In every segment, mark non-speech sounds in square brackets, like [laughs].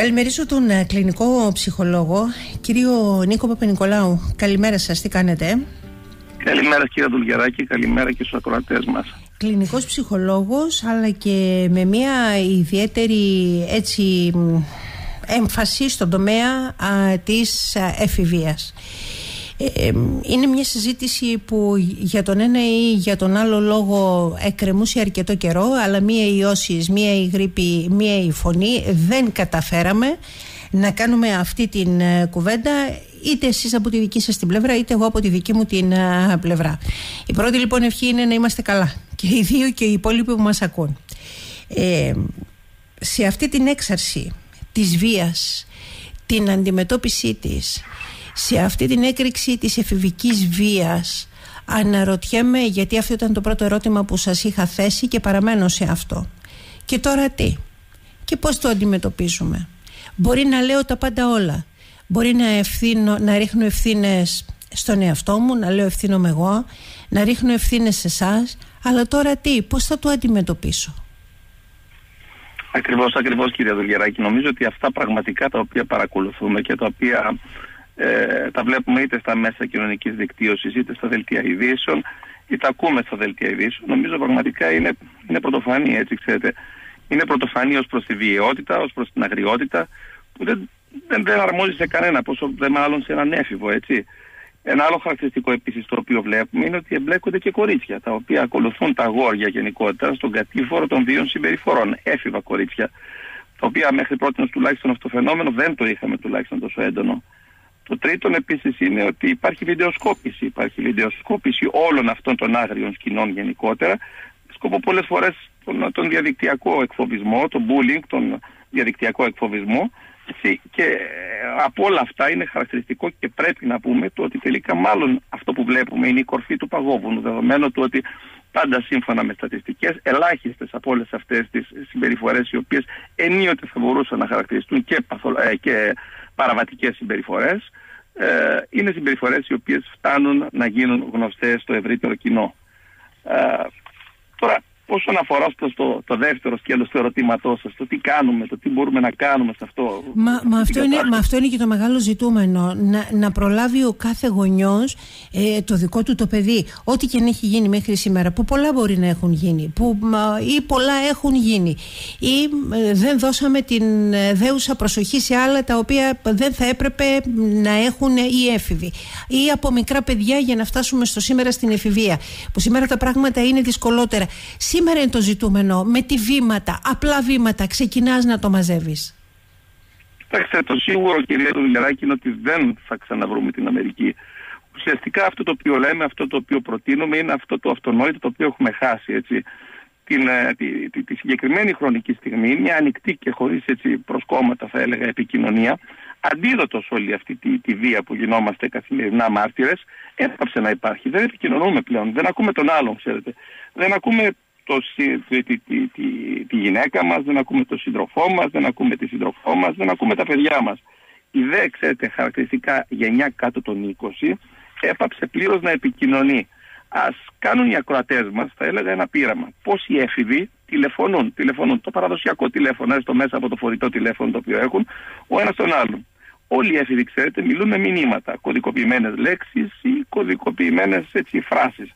Καλημερίζω τον ε, κλινικό ψυχολόγο, κύριο Νίκο Παπενικολάου. Καλημέρα σας, τι κάνετε; Καλημέρα κύριε Δουλγεράκη, καλημέρα και στους ακροατές μας. Κλινικός ψυχολόγος, αλλά και με μια ιδιαίτερη έτσι, έμφαση στον τομέα α, της εφηβείας. Ε, είναι μια συζήτηση που για τον ένα ή για τον άλλο λόγο εκκρεμούσε αρκετό καιρό αλλά μία η όσης, μία η γρήπη, μία η φωνή δεν καταφέραμε να κάνουμε αυτή την ε, κουβέντα είτε εσείς από τη δική σας την πλευρά είτε εγώ από τη δική μου την ε, πλευρά. Η πρώτη λοιπόν ευχή είναι να είμαστε καλά και οι δύο και οι υπόλοιποι που μας ακούν. Ε, σε αυτή την έξαρση της βίας, την αντιμετώπιση της, σε αυτή την έκρηξη της εφηβικής βίας αναρωτιέμαι γιατί αυτό ήταν το πρώτο ερώτημα που σας είχα θέσει και παραμένω σε αυτό και τώρα τι; Και πώς το αντιμετωπίζουμε; Μπορεί να λέω τα πάντα όλα μπορεί να, ευθύνω, να ρίχνω ευθύνες στον εαυτό μου να λέω ευθύνομαι εγώ να ρίχνω ευθύνες σε εσάς, αλλά τώρα τι, πώς θα το αντιμετωπίσω; Ακριβώς, ακριβώς κύριε Δουλγεράκη. Νομίζω ότι αυτά πραγματικά τα οποία παρακολουθούμε και τα οποία ε, τα βλέπουμε είτε στα μέσα κοινωνικής δικτύωσης είτε στα δελτία ειδήσεων είτε τα ακούμε στα δελτία ειδήσεων. Νομίζω πραγματικά είναι, είναι πρωτοφανή έτσι ξέρετε. Είναι πρωτοφανή ως προς τη βιαιότητα, ως προς την αγριότητα που δεν, δεν, δεν αρμόζει σε κανένα πόσο δεν μάλλον σε έναν έφηβο έτσι. Ένα άλλο χαρακτηριστικό επίσης το οποίο βλέπουμε είναι ότι εμπλέκονται και κορίτσια τα οποία ακολουθούν τα αγόρια γενικότερα στον κατήφορο των δύο συμπεριφορών. Έφηβα κορίτσια τα οποία μέχρι πρώτη τουλάχιστον αυτό το φαινόμενο δεν το είχαμε τουλάχιστον τόσο έντονο το τρίτο επίσης είναι ότι υπάρχει βιντεοσκόπηση. Υπάρχει βιντεοσκόπηση όλων αυτών των άγριων σκηνών γενικότερα. Σκοπό πολλές φορές τον, τον διαδικτυακό εκφοβισμό, τον bullying, τον διαδικτυακό εκφοβισμό. Και ε, από όλα αυτά είναι χαρακτηριστικό και πρέπει να πούμε το ότι τελικά μάλλον αυτό που βλέπουμε είναι η κορφή του παγόβουνου, δεδομένου του ότι πάντα σύμφωνα με στατιστικές, ελάχιστες από όλες αυτές τις συμπεριφορές οι οποίες ενίοτε θα μπορούσαν να χαρακτηριστούν και, παθο, ε, και παραβατικές συμπεριφορές, ε, είναι συμπεριφορές οι οποίες φτάνουν να γίνουν γνωστές στο ευρύτερο κοινό. Ε, τώρα, όσον αφορά στο, το, το δεύτερο σκέλος του ερωτήματός σας, το τι κάνουμε, το τι μπορούμε να κάνουμε σε αυτό. Μα, μα, αυτό, είναι, μα αυτό είναι και το μεγάλο ζητούμενο. Να, να προλάβει ο κάθε γονιός ε, το δικό του το παιδί. Ό,τι και αν έχει γίνει μέχρι σήμερα, που πολλά μπορεί να έχουν γίνει, που, ή πολλά έχουν γίνει, ή ε, δεν δώσαμε την ε, δέουσα προσοχή σε άλλα τα οποία δεν θα έπρεπε να έχουν οι έφηβοι. Ή από μικρά παιδιά για να φτάσουμε στο σήμερα στην εφηβεία. Που σήμερα τα πράγματα είναι δυσκολότερα σήμερα είναι το ζητούμενο με τη βήματα, απλά βήματα, ξεκινάς να το μαζεύεις. Κοιτάξτε, το σίγουρο κυρία Δουλιαράκη είναι ότι δεν θα ξαναβρούμε την Αμερική. Ουσιαστικά αυτό το οποίο λέμε, αυτό το οποίο προτείνουμε είναι αυτό το αυτονόητο το οποίο έχουμε χάσει. Έτσι. Την, ε, τη, τη, τη, συγκεκριμένη χρονική στιγμή, μια ανοιχτή και χωρίς έτσι προσκόμματα θα έλεγα επικοινωνία, αντίδοτος όλη αυτή τη, τη βία που γινόμαστε καθημερινά μάρτυρες, έπαψε να υπάρχει. Δεν επικοινωνούμε πλέον, δεν ακούμε τον άλλον, ξέρετε. Δεν ακούμε το, τη, τη, τη, τη, γυναίκα μας, δεν ακούμε τον σύντροφό μας, δεν ακούμε τη σύντροφό μας, δεν ακούμε τα παιδιά μας. Η ΔΕ, ξέρετε, χαρακτηριστικά γενιά κάτω των 20, έπαψε πλήρως να επικοινωνεί. Ας κάνουν οι ακροατές μας, θα έλεγα ένα πείραμα. Πώς οι έφηβοι τηλεφωνούν, τηλεφωνούν το παραδοσιακό τηλέφωνο, έστω μέσα από το φορητό τηλέφωνο το οποίο έχουν, ο ένας τον άλλον. Όλοι οι έφηβοι, ξέρετε, μιλούν με μηνύματα, κωδικοποιημένες λέξεις ή κωδικοποιημένες έτσι, φράσεις.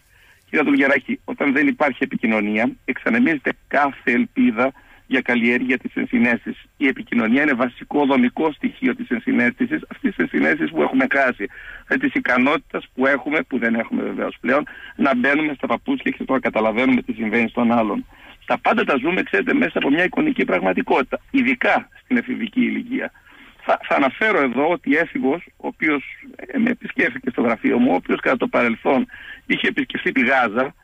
Κύριε Δουλγεράκη, όταν δεν υπάρχει επικοινωνία, εξανεμίζεται κάθε ελπίδα για καλλιέργεια της ενσυναίσθησης. Η επικοινωνία είναι βασικό δομικό στοιχείο της ενσυναίσθησης, αυτής της ενσυναίσθησης που έχουμε χάσει. Δηλαδή της ικανότητας που έχουμε, που δεν έχουμε βεβαίως πλέον, να μπαίνουμε στα παπούτσια και να καταλαβαίνουμε τι συμβαίνει στον άλλον. Τα πάντα τα ζούμε, ξέρετε, μέσα από μια εικονική πραγματικότητα, ειδικά στην εφηβική ηλικία. Θα, θα αναφέρω εδώ ότι έφηβος, ο οποίος ε, με επισκέφθηκε στο γραφείο μου, ο οποίος κατά το παρελθόν είχε επισκεφθεί τη Γάζα,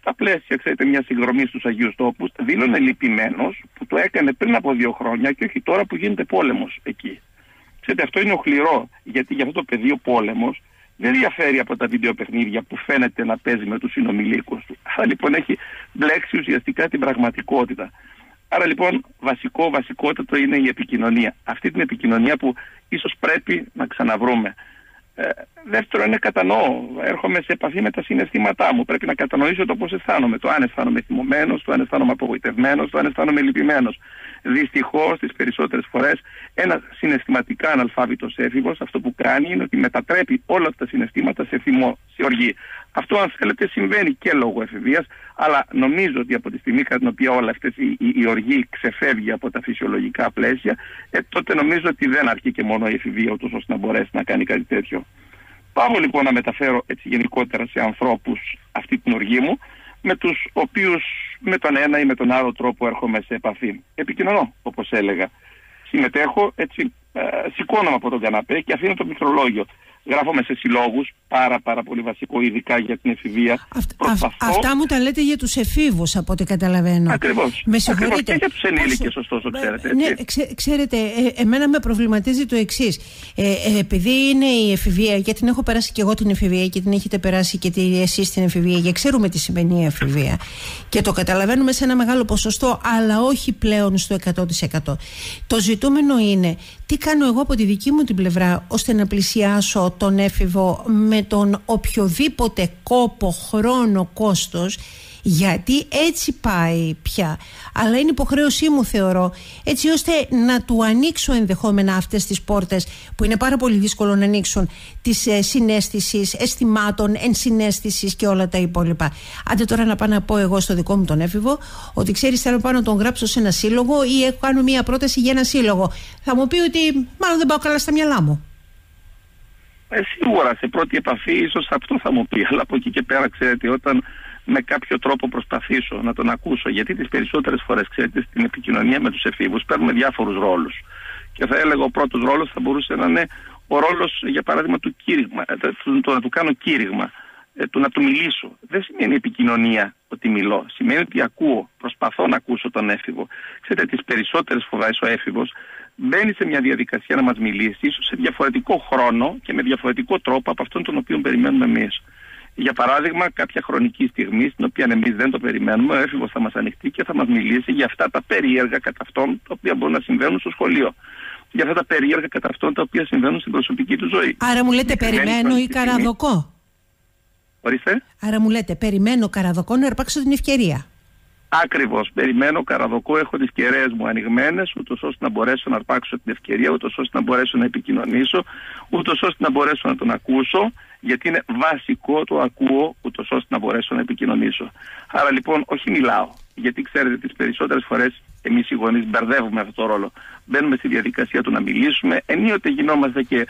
στα πλαίσια ξέρετε, μια συγκρομή στους Αγίους Τόπους, δήλωνε λυπημένος που το έκανε πριν από δύο χρόνια και όχι τώρα που γίνεται πόλεμος εκεί. Ξέρετε, αυτό είναι οχληρό, γιατί για αυτό το πεδίο πόλεμος δεν διαφέρει από τα βιντεοπαιχνίδια που φαίνεται να παίζει με τους συνομιλίκους του. Άρα λοιπόν έχει μπλέξει ουσιαστικά την πραγματικότητα. Άρα λοιπόν βασικό, βασικότατο είναι η επικοινωνία. Αυτή την επικοινωνία που ίσως πρέπει να ξαναβρούμε. Ε, δεύτερο είναι κατανοώ. Έρχομαι σε επαφή με τα συναισθήματά μου. Πρέπει να κατανοήσω το πώς αισθάνομαι. Το αν αισθάνομαι θυμωμένος, το αν αισθάνομαι απογοητευμένος, το αν αισθάνομαι λυπημένος. Δυστυχώς, τις περισσότερες φορές, ένα συναισθηματικά αναλφάβητος έφηβος αυτό που κάνει είναι ότι μετατρέπει όλα αυτά τα συναισθήματα σε θυμό, σε οργή. Αυτό, αν θέλετε, συμβαίνει και λόγω εφηβείας, αλλά νομίζω ότι από τη στιγμή κατά την οποία όλα αυτές η, η, η, οργή ξεφεύγει από τα φυσιολογικά πλαίσια, ε, τότε νομίζω ότι δεν αρκεί και μόνο η εφηβεία, ούτως ώστε να μπορέσει να κάνει κάτι τέτοιο. Πάω λοιπόν να μεταφέρω έτσι γενικότερα σε ανθρώπους αυτή την οργή μου με τους οποίους με τον ένα ή με τον άλλο τρόπο έρχομαι σε επαφή. Επικοινωνώ, όπως έλεγα. Συμμετέχω, έτσι, ε, σηκώνομαι από τον καναπέ και αφήνω το μικρολόγιο γράφομαι σε συλλόγους, πάρα, πάρα πολύ βασικό, ειδικά για την εφηβεία. αυτά μου τα λέτε για τους εφήβους, από ό,τι καταλαβαίνω. Ακριβώς. Με συγχωρείτε. Και για τους ενήλικες, ωστόσο, ξέρετε. Ναι, ξέρετε, ε, εμένα με προβληματίζει το εξής. Ε, ε, επειδή είναι η εφηβεία, και την έχω περάσει και εγώ την εφηβεία και την έχετε περάσει και εσείς την εφηβεία, και ξέρουμε τι σημαίνει η εφηβεία. Και το καταλαβαίνουμε σε ένα μεγάλο ποσοστό, αλλά όχι πλέον στο 100%. Το ζητούμενο είναι τι κάνω εγώ από τη δική μου την πλευρά ώστε να πλησιάσω τον έφηβο με τον οποιοδήποτε κόπο, χρόνο, κόστος γιατί έτσι πάει πια. Αλλά είναι υποχρέωσή μου θεωρώ έτσι ώστε να του ανοίξω ενδεχόμενα αυτές τις πόρτες που είναι πάρα πολύ δύσκολο να ανοίξουν της ε, συνέστησης, αισθημάτων, ενσυναίσθησης και όλα τα υπόλοιπα. Άντε τώρα να πάω να πω εγώ στο δικό μου τον έφηβο ότι ξέρεις θέλω πάω να τον γράψω σε ένα σύλλογο ή έχω κάνω μια πρόταση για ένα σύλλογο. Θα μου πει ότι μάλλον δεν πάω καλά στα μυαλά μου ε, σίγουρα σε πρώτη επαφή ίσως αυτό θα μου πει [laughs] αλλά από εκεί και πέρα ξέρετε όταν με κάποιο τρόπο προσπαθήσω να τον ακούσω. Γιατί τις περισσότερες φορές, ξέρετε, στην επικοινωνία με τους εφήβους παίρνουμε διάφορους ρόλους. Και θα έλεγα ο πρώτος ρόλος θα μπορούσε να είναι ο ρόλος, για παράδειγμα, του κήρυγμα, ε, το να του κάνω κήρυγμα, ε, του να του μιλήσω. Δεν σημαίνει επικοινωνία ότι μιλώ. Σημαίνει ότι ακούω, προσπαθώ να ακούσω τον έφηβο. Ξέρετε, τις περισσότερες φορέ ο έφηβος μπαίνει σε μια διαδικασία να μας μιλήσει, ίσω σε διαφορετικό χρόνο και με διαφορετικό τρόπο από αυτόν τον οποίο περιμένουμε εμείς. Για παράδειγμα, κάποια χρονική στιγμή, στην οποία εμείς δεν το περιμένουμε, ο έφηβος θα μας ανοιχτεί και θα μας μιλήσει για αυτά τα περίεργα κατά αυτών τα οποία μπορούν να συμβαίνουν στο σχολείο. Για αυτά τα περίεργα κατά αυτών τα οποία συμβαίνουν στην προσωπική του ζωή. Άρα μου λέτε, περιμένω ή καραδοκό. Ορίστε. Άρα μου λέτε, περιμένω καραδοκό να αρπάξω την ευκαιρία. Ακριβώς. Περιμένω καραδοκό, έχω τις κεραίες μου ανοιγμένες, ούτως ώστε να μπορέσω να αρπάξω την ευκαιρία, ούτως ώστε να μπορέσω να επικοινωνήσω, ούτως ώστε να μπορέσω να τον ακούσω γιατί είναι βασικό το ακούω ούτως ώστε να μπορέσω να επικοινωνήσω. Άρα λοιπόν όχι μιλάω, γιατί ξέρετε τις περισσότερες φορές εμείς οι γονείς μπερδεύουμε αυτό το ρόλο. Μπαίνουμε στη διαδικασία του να μιλήσουμε, ενίοτε γινόμαστε και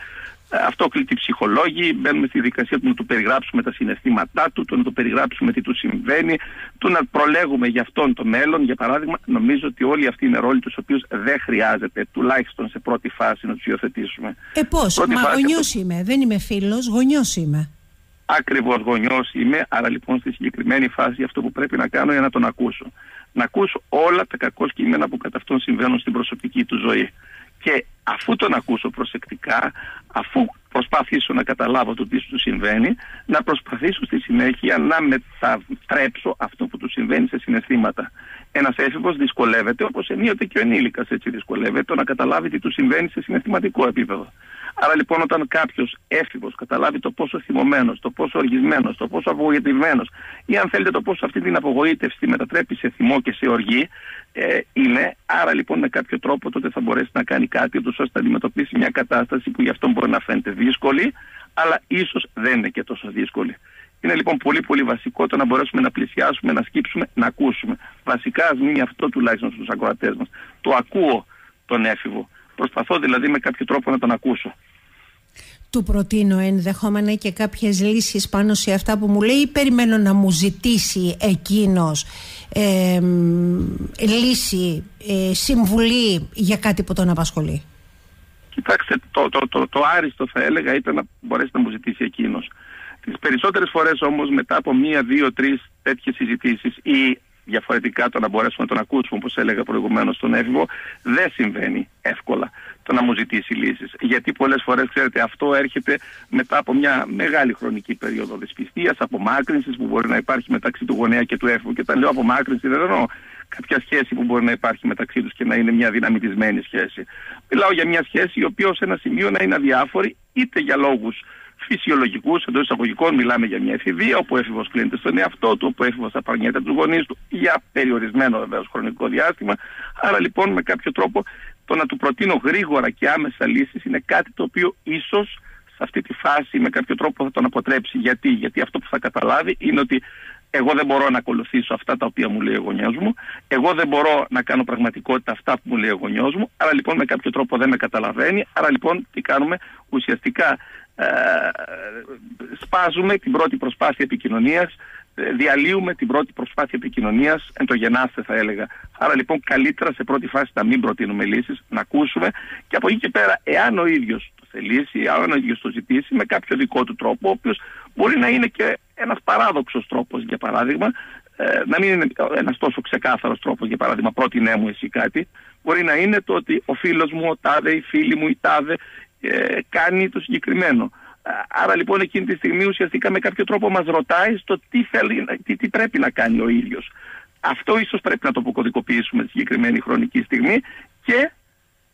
αυτόκλητοι ψυχολόγοι, μπαίνουμε στη δικασία του να του περιγράψουμε τα συναισθήματά του, του να του περιγράψουμε τι του συμβαίνει, του να προλέγουμε για αυτόν το μέλλον. Για παράδειγμα, νομίζω ότι όλοι αυτοί είναι ρόλοι τους οποίους δεν χρειάζεται τουλάχιστον σε πρώτη φάση να τους υιοθετήσουμε. Ε, πώς, μα γονιός είμαι, δεν είμαι φίλος, γονιός είμαι. Ακριβώς γονιός είμαι, άρα λοιπόν στη συγκεκριμένη φάση αυτό που πρέπει να κάνω είναι να τον ακούσω. Να ακούσω όλα τα κακό κείμενα που κατά αυτόν συμβαίνουν στην προσωπική του ζωή. Και αφού τον ακούσω προσεκτικά, αφού προσπαθήσω να καταλάβω το τι σου συμβαίνει, να προσπαθήσω στη συνέχεια να μετατρέψω αυτό που του συμβαίνει σε συναισθήματα. Ένας έφηβος δυσκολεύεται, όπως ενίοτε και ο ενήλικας έτσι δυσκολεύεται, το να καταλάβει τι του συμβαίνει σε συναισθηματικό επίπεδο. Άρα λοιπόν, όταν κάποιος έφηβος καταλάβει το πόσο θυμωμένος, το πόσο οργισμένος, το πόσο απογοητευμένος, ή αν θέλετε το πόσο αυτή την απογοήτευση μετατρέπει σε θυμό και σε οργή, ε, είναι. Άρα λοιπόν, με κάποιο τρόπο τότε θα μπορέσει να κάνει κάτι, ώστε να αντιμετωπίσει μια κατάσταση που γι' αυτό μπορεί να φαίνεται δύσκολη, αλλά ίσως δεν είναι και τόσο δύσκολη. Είναι λοιπόν πολύ πολύ βασικό το να μπορέσουμε να πλησιάσουμε, να σκύψουμε, να ακούσουμε. Βασικά ας μείνει αυτό τουλάχιστον στους ακροατές μας. Το ακούω τον έφηβο. Προσπαθώ δηλαδή με κάποιο τρόπο να τον ακούσω. Του προτείνω ενδεχόμενα και κάποιες λύσεις πάνω σε αυτά που μου λέει ή περιμένω να μου ζητήσει εκείνος ε, λύση, ε, συμβουλή για κάτι που τον απασχολεί. Κοιτάξτε, το, το, το, το άριστο θα έλεγα ήταν να μπορέσει να μου ζητήσει εκείνος. Τις περισσότερες φορές όμως μετά από μία, δύο, τρεις τέτοιες συζητήσεις ή διαφορετικά το να μπορέσουμε να τον ακούσουμε, όπως έλεγα προηγουμένως στον έφηβο, δεν συμβαίνει εύκολα το να μου ζητήσει λύσεις. Γιατί πολλές φορές, ξέρετε, αυτό έρχεται μετά από μια μεγάλη χρονική περίοδο δυσπιστίας, απομάκρυνσης που μπορεί να υπάρχει μεταξύ του γονέα και του έφηβου. Και τα λέω απομάκρυνση δεν εννοώ κάποια σχέση που μπορεί να υπάρχει μεταξύ τους και να είναι μια δυναμητισμένη σχέση. Μιλάω για μια σχέση η οποία σε ένα σημείο να είναι αδιάφορη είτε για λόγους φυσιολογικούς εντός εισαγωγικών μιλάμε για μια εφηβεία όπου ο έφηβος κλείνεται στον εαυτό του, όπου ο έφηβος απαρνιέται τους γονείς του για περιορισμένο βεβαίως χρονικό διάστημα. Άρα λοιπόν με κάποιο τρόπο το να του προτείνω γρήγορα και άμεσα λύσεις είναι κάτι το οποίο ίσως σε αυτή τη φάση με κάποιο τρόπο θα τον αποτρέψει. Γιατί, Γιατί αυτό που θα καταλάβει είναι ότι εγώ δεν μπορώ να ακολουθήσω αυτά τα οποία μου λέει ο γονιός μου. Εγώ δεν μπορώ να κάνω πραγματικότητα αυτά που μου λέει ο γονιός μου. Άρα λοιπόν με κάποιο τρόπο δεν με καταλαβαίνει. Άρα λοιπόν τι κάνουμε, ουσιαστικά ε, σπάζουμε την πρώτη προσπάθεια επικοινωνίας ε, διαλύουμε την πρώτη προσπάθεια επικοινωνίας, εν το γεννάστε θα έλεγα. Άρα λοιπόν καλύτερα σε πρώτη φάση να μην προτείνουμε λύσεις, να ακούσουμε και από εκεί και πέρα, εάν ο ίδιος το θελήσει, αν ο ίδιος το ζητήσει με κάποιο δικό του τρόπο, ο οποίος μπορεί να είναι και ένας παράδοξος τρόπος, για παράδειγμα, ε, να μην είναι ένας τόσο ξεκάθαρος τρόπος, για παράδειγμα, πρότεινέ μου εσύ κάτι, μπορεί να είναι το ότι ο φίλος μου, ο τάδε, η φίλη μου, η τάδε, ε, κάνει το συγκεκριμένο. Άρα λοιπόν εκείνη τη στιγμή ουσιαστικά με κάποιο τρόπο μας ρωτάει στο τι, θέλει, τι, τι πρέπει να κάνει ο ίδιος. Αυτό ίσως πρέπει να το αποκωδικοποιήσουμε στη συγκεκριμένη χρονική στιγμή και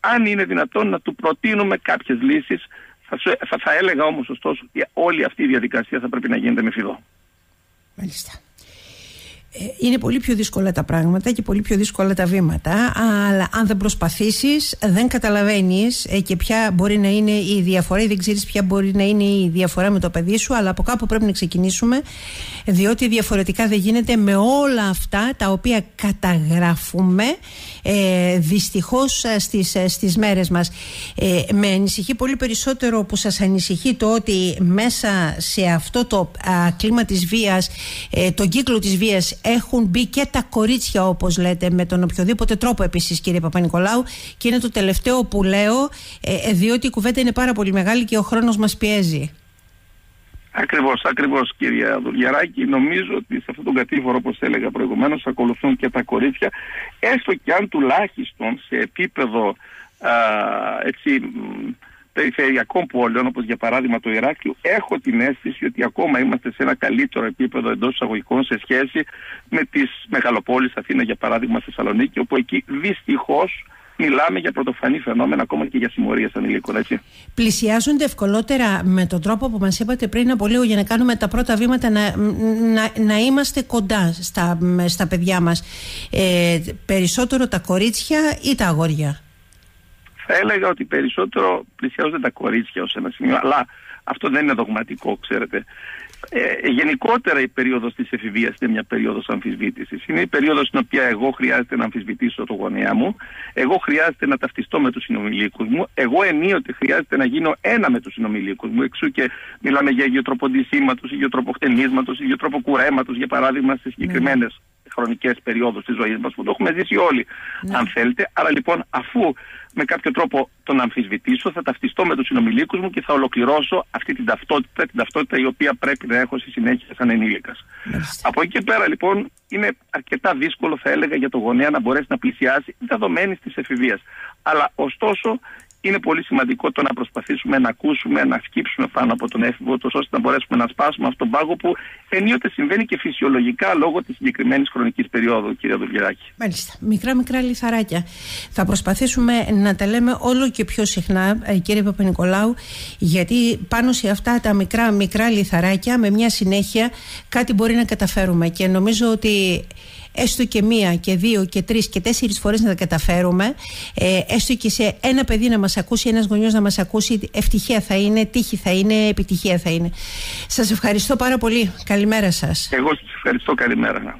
αν είναι δυνατόν να του προτείνουμε κάποιες λύσεις θα, θα, θα έλεγα όμως ωστόσο ότι όλη αυτή η διαδικασία θα πρέπει να γίνεται με φιδό. Μάλιστα. Ε, είναι πολύ πιο δύσκολα τα πράγματα και πολύ πιο δύσκολα τα βήματα αλλά αν δεν προσπαθήσεις δεν καταλαβαίνεις ε, και ποια μπορεί να είναι η διαφορά ή δεν ξέρεις ποια μπορεί να είναι η διαφορά με το παιδί σου αλλά από κάπου πρέπει να ξεκινήσουμε διότι διαφορετικά δεν γίνεται με όλα αυτά τα οποία καταγράφουμε ε, δυστυχώς ε, στις, στις μέρες μας. Ε, με ανησυχεί πολύ περισσότερο που σας ανησυχεί το ότι μέσα σε αυτό το κλίμα της βίας ε, τον κύκλο της βίας έχουν μπει και τα κορίτσια όπως λέτε με τον οποιοδήποτε τρόπο επίσης κύριε Παπα-Νικολάου και είναι το τελευταίο που λέω ε, ε, διότι η κουβέντα είναι πάρα πολύ μεγάλη και ο χρόνος μας πιέζει. Ακριβώς, ακριβώς κυρία Δουλιαράκη. Νομίζω ότι σε αυτόν τον κατήφορο όπως έλεγα προηγουμένως ακολουθούν και τα κορίτσια έστω και αν τουλάχιστον σε επίπεδο α, έτσι, περιφερειακών πόλεων, όπως για παράδειγμα το Ηράκλειο, έχω την αίσθηση ότι ακόμα είμαστε σε ένα καλύτερο επίπεδο εντός εισαγωγικών σε σχέση με τις μεγαλοπόλεις Αθήνα, για παράδειγμα Θεσσαλονίκη, όπου εκεί δυστυχώς μιλάμε για πρωτοφανή φαινόμενα ακόμα και για συμμορίες ανηλίκων, έτσι. Πλησιάζονται ευκολότερα με τον τρόπο που μας είπατε πριν από λίγο για να κάνουμε τα πρώτα βήματα να, να, να είμαστε κοντά στα, στα παιδιά μας. Ε, περισσότερο τα κορίτσια ή τα αγόρια; Θα έλεγα ότι περισσότερο πλησιάζονται τα κορίτσια ως ένα σημείο, αλλά αυτό δεν είναι δογματικό, ξέρετε. Ε, γενικότερα η περίοδος της εφηβείας είναι μια περίοδος αμφισβήτησης. Είναι η περίοδος στην οποία εγώ χρειάζεται να αμφισβητήσω το γονέα μου, εγώ χρειάζεται να ταυτιστώ με τους συνομιλίκους μου, εγώ ενίοτε χρειάζεται να γίνω ένα με τους συνομιλίκους μου, εξού και μιλάμε για υγειοτρόπο ντυσίματος, υγειοτρόπο χτενίσματος, υγειοτρόπο κουρέματος, για παράδειγμα στις ναι. συγκεκριμένες χρονικές περιόδους της ζωής μας που το έχουμε ζήσει όλοι, ναι. αν θέλετε. Άρα λοιπόν, αφού με κάποιο τρόπο τον αμφισβητήσω, θα ταυτιστώ με τους συνομιλίκους μου και θα ολοκληρώσω αυτή την ταυτότητα, την ταυτότητα η οποία πρέπει να έχω στη συνέχεια σαν ενήλικας. Από εκεί και πέρα λοιπόν είναι αρκετά δύσκολο, θα έλεγα, για το γονέα να μπορέσει να πλησιάσει δεδομένη της εφηβείας. Αλλά ωστόσο είναι πολύ σημαντικό το να προσπαθήσουμε να ακούσουμε, να σκύψουμε πάνω από τον έφηβο, τόσο ώστε να μπορέσουμε να σπάσουμε αυτόν τον πάγο που ενίοτε συμβαίνει και φυσιολογικά λόγω της συγκεκριμένης χρονικής περίοδου, κύριε Δουλγεράκη. Μάλιστα. Μικρά, μικρά λιθαράκια. Θα προσπαθήσουμε να τα λέμε όλο και πιο συχνά, ε, κύριε Παπα-Νικολάου, γιατί πάνω σε αυτά τα μικρά, μικρά λιθαράκια, με μια συνέχεια, κάτι μπορεί να καταφέρουμε. Και νομίζω ότι έστω και μία και δύο και τρεις και τέσσερις φορές να τα καταφέρουμε, ε, έστω και σε ένα παιδί να μας ακούσει, ένας γονιός να μας ακούσει, ευτυχία θα είναι, τύχη θα είναι, επιτυχία θα είναι. Σας ευχαριστώ πάρα πολύ. Καλημέρα σας. Εγώ σας ευχαριστώ. Καλημέρα.